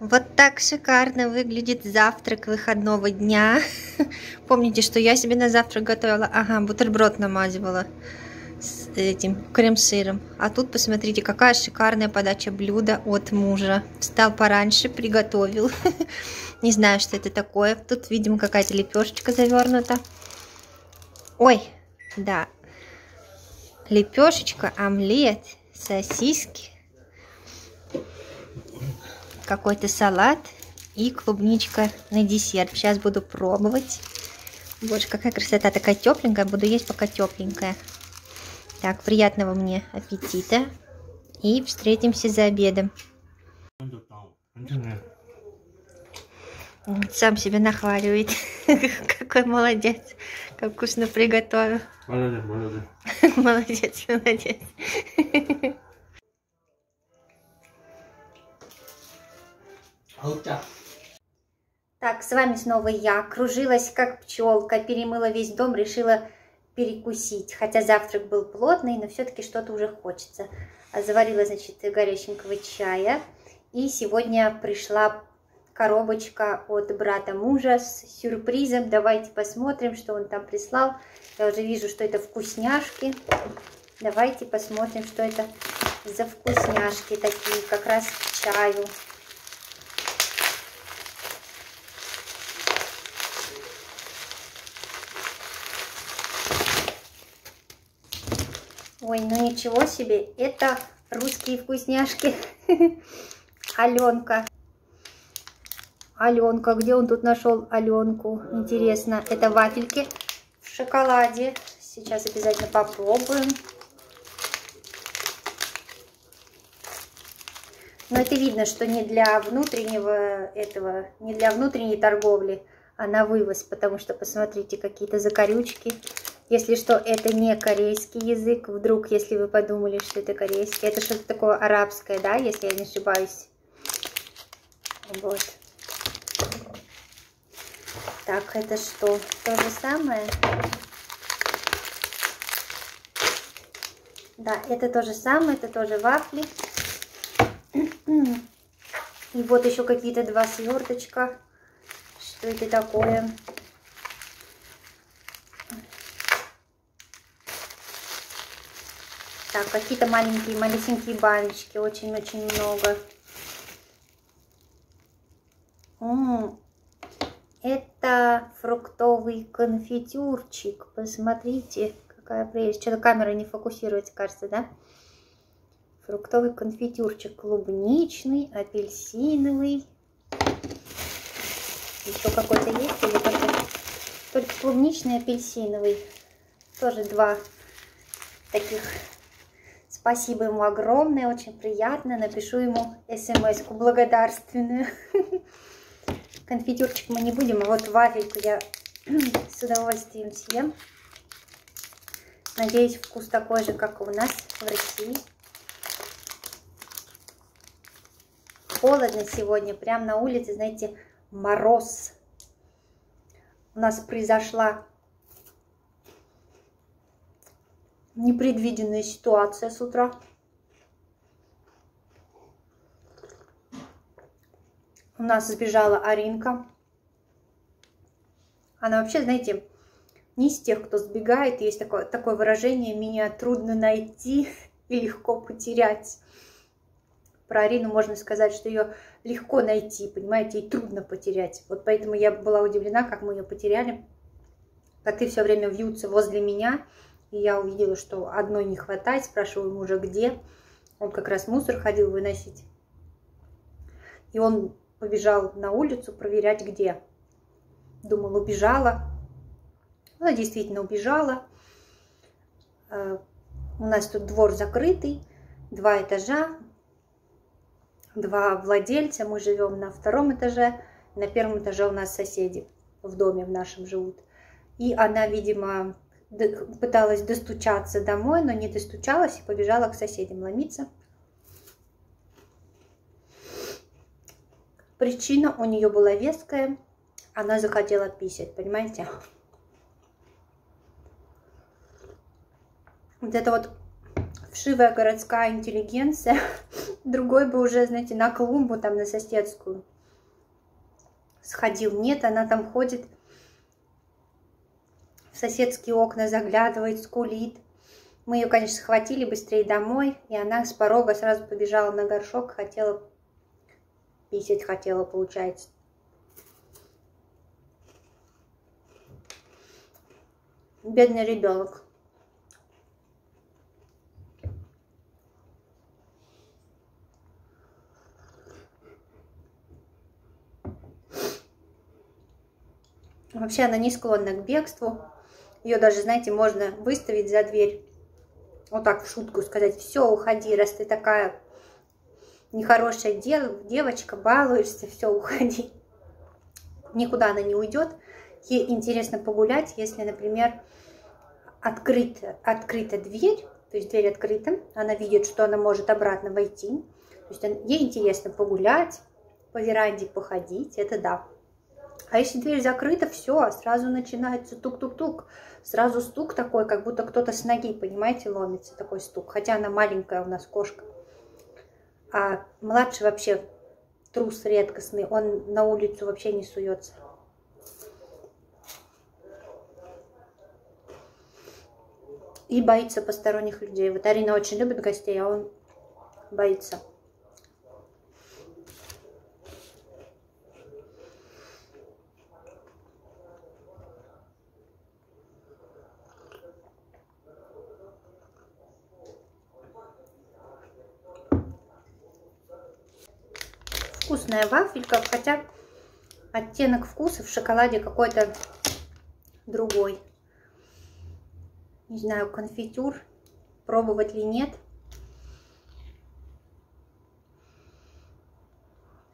Вот так шикарно выглядит завтрак выходного дня. Помните, что я себе на завтрак готовила? Ага, бутерброд намазывала с этим крем-сыром. А тут посмотрите, какая шикарная подача блюда от мужа. Встал пораньше, приготовил. Не знаю, что это такое. Тут, видимо, какая-то лепешечка завернута. Ой, да. Лепешечка, омлет, сосиски какой-то салат и клубничка на десерт. Сейчас буду пробовать. Боже, какая красота, такая тепленькая. Буду есть пока тепленькая. Так, приятного мне аппетита. И встретимся за обедом. Сам себя нахваливает. Какой молодец. Как вкусно приготовил. Молодец, молодец. Молодец, молодец. Так, с вами снова я. Кружилась как пчелка, перемыла весь дом, решила перекусить. Хотя завтрак был плотный, но все-таки что-то уже хочется. Заварила, значит, горяченького чая. И сегодня пришла коробочка от брата мужа с сюрпризом. Давайте посмотрим, что он там прислал. Я уже вижу, что это вкусняшки. Давайте посмотрим, что это за вкусняшки такие, как раз к чаю. Ой, ну ничего себе, это русские вкусняшки. Аленка. Аленка, где он тут нашел Аленку? Интересно, это вафельки в шоколаде. Сейчас обязательно попробуем. Но это видно, что не для внутреннего этого, не для внутренней торговли, а на вывоз, потому что посмотрите, какие-то закорючки. Если что, это не корейский язык, вдруг, если вы подумали, что это корейский. Это что-то такое арабское, да, если я не ошибаюсь. Вот. Так, это что? То же самое? Да, это то же самое, это тоже вафли. И вот еще какие-то два сверточка. Что это такое? Какие-то маленькие, малюсенькие баночки, очень-очень много. М -м, это фруктовый конфитюрчик. Посмотрите, какая прелесть. Что-то камера не фокусируется, кажется, да? Фруктовый конфитюрчик. Клубничный, апельсиновый. Еще какой-то есть или только, только клубничный, апельсиновый. Тоже два таких Спасибо ему огромное, очень приятно. Напишу ему смс-ку благодарственную. Конфитюрчик мы не будем, а вот вафельку я с удовольствием съем. Надеюсь, вкус такой же, как у нас в России. Холодно сегодня, прям на улице, знаете, мороз. У нас произошла непредвиденная ситуация с утра. У нас сбежала Аринка. Она вообще, знаете, не из тех, кто сбегает. Есть такое, такое выражение «меня трудно найти и легко потерять». Про Арину можно сказать, что ее легко найти, понимаете, и трудно потерять. Вот поэтому я была удивлена, как мы ее потеряли. Коты все время вьются возле меня, и я увидела, что одной не хватает, спрашиваю мужа, где. Он как раз мусор ходил выносить. И он побежал на улицу проверять, где. Думал, убежала. Она действительно убежала. Э, у нас тут двор закрытый, два этажа, два владельца. Мы живем на втором этаже. На первом этаже у нас соседи в доме в нашем живут. И она, видимо, пыталась достучаться домой, но не достучалась и побежала к соседям ломиться. Причина у нее была веская, она захотела писать, понимаете? Вот это вот вшивая городская интеллигенция Другой бы уже, знаете, на клумбу, там, на соседскую сходил. Нет, она там ходит, соседские окна заглядывает, скулит. Мы ее, конечно, схватили быстрее домой, и она с порога сразу побежала на горшок, хотела писать, хотела, получается. Бедный ребенок. Вообще она не склонна к бегству. Ее даже, знаете, можно выставить за дверь. Вот так в шутку сказать, все, уходи, раз ты такая нехорошая дев, девочка, балуешься, все, уходи. Никуда она не уйдет. Ей интересно погулять, если, например, открыта, открыта дверь, то есть дверь открыта, она видит, что она может обратно войти. То есть ей интересно погулять, по веранде походить, это да. А если дверь закрыта, все, сразу начинается тук-тук-тук. Сразу стук такой, как будто кто-то с ноги, понимаете, ломится такой стук. Хотя она маленькая у нас кошка. А младший вообще трус редкостный, он на улицу вообще не суется. И боится посторонних людей. Вот Арина очень любит гостей, а он боится. Вкусная вафелька, хотя оттенок вкуса в шоколаде какой-то другой. Не знаю, конфитюр, пробовать ли нет.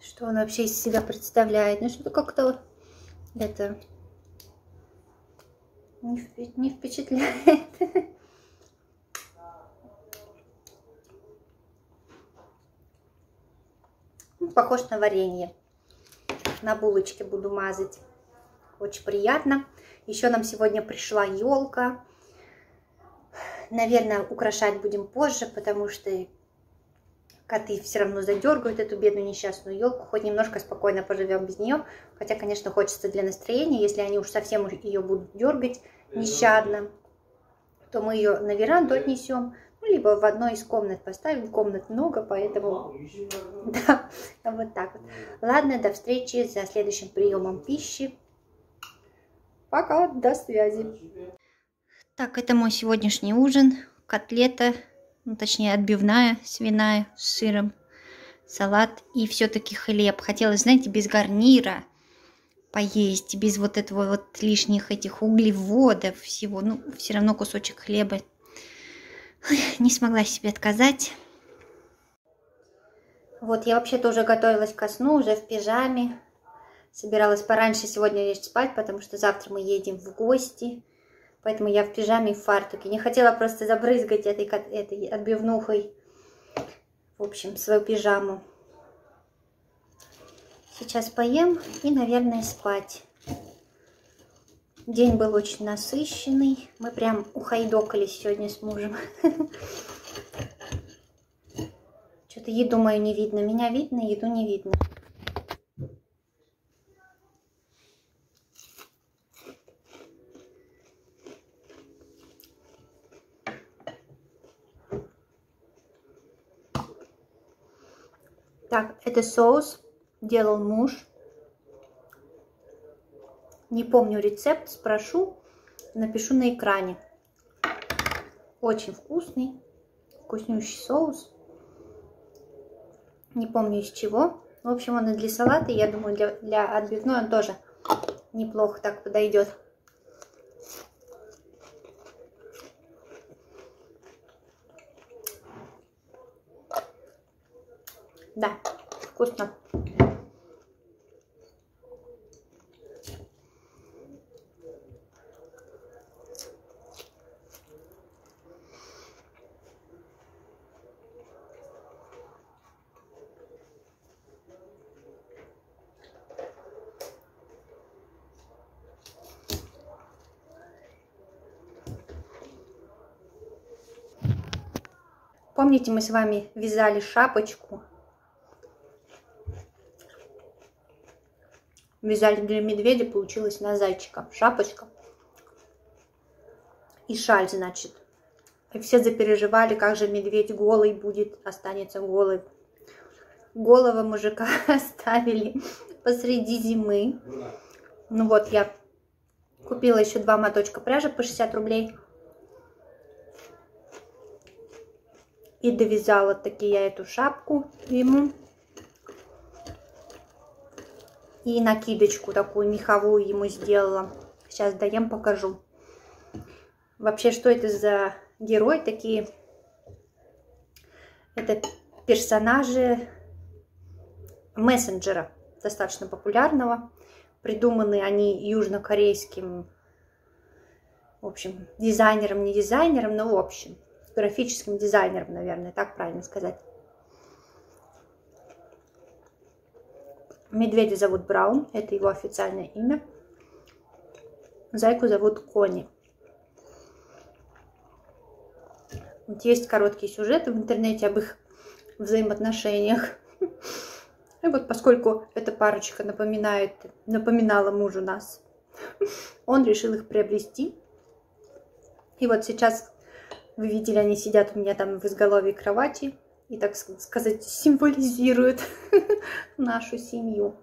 Что он вообще из себя представляет. Ну, что-то как-то это не впечатляет. похож на варенье. На булочке буду мазать. Очень приятно. Еще нам сегодня пришла елка. Наверное, украшать будем позже, потому что коты все равно задергают эту бедную несчастную елку. Хоть немножко спокойно поживем без нее. Хотя, конечно, хочется для настроения. Если они уж совсем ее будут дергать нещадно, то мы ее на веранду отнесем либо в одной из комнат поставим. Комнат много, поэтому... Да, вот так вот. Ладно, до встречи за следующим приемом пищи. Пока, до связи. Так, это мой сегодняшний ужин. Котлета, ну, точнее отбивная свиная с сыром, салат и все-таки хлеб. Хотелось, знаете, без гарнира поесть, без вот этого вот лишних этих углеводов всего. Ну, все равно кусочек хлеба не смогла себе отказать. Вот, я вообще тоже готовилась ко сну, уже в пижаме. Собиралась пораньше сегодня лечь спать, потому что завтра мы едем в гости. Поэтому я в пижаме и в фартуке. Не хотела просто забрызгать этой, этой отбивнухой, в общем, свою пижаму. Сейчас поем и, наверное, спать. День был очень насыщенный. Мы прям ухайдокались сегодня с мужем. Что-то еду мою не видно. Меня видно, еду не видно. Так, это соус делал муж. Не помню рецепт, спрошу, напишу на экране. Очень вкусный, вкуснющий соус. Не помню из чего. В общем, он и для салата, я думаю, для, для отбивной он тоже неплохо так подойдет. Да, вкусно. Помните, мы с вами вязали шапочку? Вязали для медведя, получилось на зайчика. Шапочка и шаль, значит. И все запереживали, как же медведь голый будет, останется голый. Голого мужика оставили посреди зимы. Ну вот, я купила еще два моточка пряжи по 60 рублей. И довязала таки я эту шапку ему. И накидочку такую меховую ему сделала. Сейчас даем покажу. Вообще, что это за герой такие? Это персонажи мессенджера, достаточно популярного. Придуманы они южнокорейским, в общем, дизайнером, не дизайнером, но в общем, графическим дизайнером, наверное, так правильно сказать. Медведя зовут Браун, это его официальное имя. Зайку зовут Кони. Вот есть короткие сюжеты в интернете об их взаимоотношениях. И вот поскольку эта парочка напоминает, напоминала мужу нас, он решил их приобрести. И вот сейчас, вы видели, они сидят у меня там в изголовье кровати и, так сказать, символизируют нашу семью.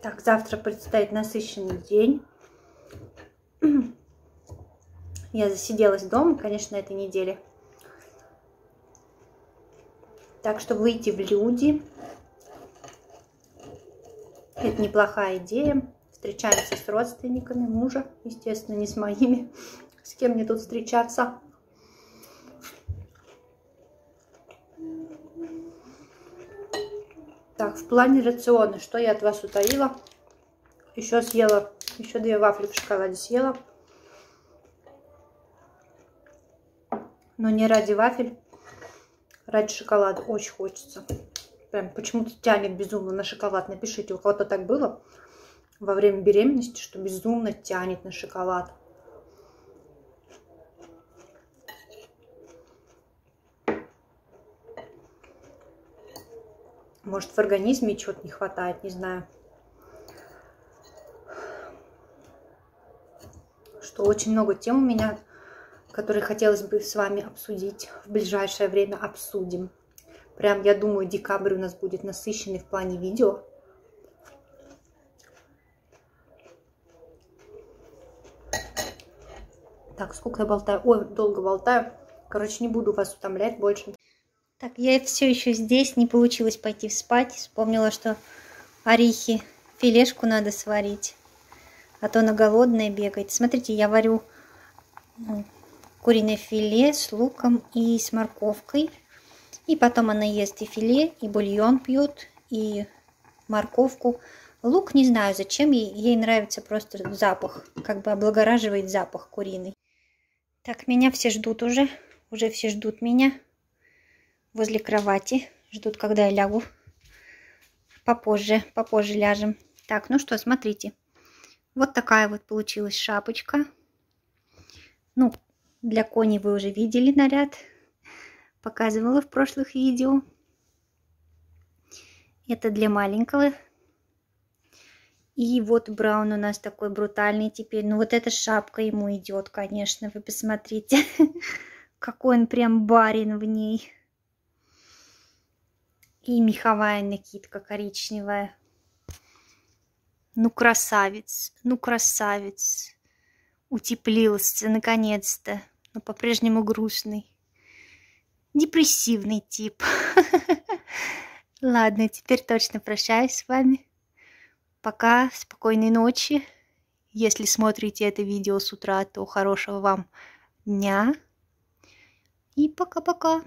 Так, завтра предстоит насыщенный день. Я засиделась дома, конечно, этой неделе. Так что выйти в люди. Это неплохая идея. Встречаемся с родственниками мужа, естественно, не с моими. С кем мне тут встречаться? Так, в плане рациона, что я от вас утаила? Еще съела, еще две вафли в шоколаде съела. Но не ради вафель, ради шоколада. Очень хочется. Прям почему-то тянет безумно на шоколад. Напишите, у кого-то так было во время беременности, что безумно тянет на шоколад. Может, в организме чего-то не хватает, не знаю. Что очень много тем у меня, которые хотелось бы с вами обсудить. В ближайшее время обсудим. Прям, я думаю, декабрь у нас будет насыщенный в плане видео. Так, сколько я болтаю? Ой, долго болтаю. Короче, не буду вас утомлять больше. Так, я все еще здесь, не получилось пойти спать. Вспомнила, что орехи, филешку надо сварить, а то она голодная бегает. Смотрите, я варю ну, куриное филе с луком и с морковкой. И потом она ест и филе, и бульон пьет, и морковку. Лук не знаю зачем, ей, ей нравится просто запах, как бы облагораживает запах куриный. Так, меня все ждут уже, уже все ждут меня возле кровати. Ждут, когда я лягу. Попозже, попозже ляжем. Так, ну что, смотрите. Вот такая вот получилась шапочка. Ну, для кони вы уже видели наряд. Показывала в прошлых видео. Это для маленького. И вот Браун у нас такой брутальный теперь. Ну вот эта шапка ему идет, конечно. Вы посмотрите, какой он прям барин в ней. И меховая накидка коричневая. Ну, красавец, ну, красавец. Утеплился, наконец-то. Но по-прежнему грустный. Депрессивный тип. Ладно, теперь точно прощаюсь с вами. Пока, спокойной ночи. Если смотрите это видео с утра, то хорошего вам дня. И пока-пока.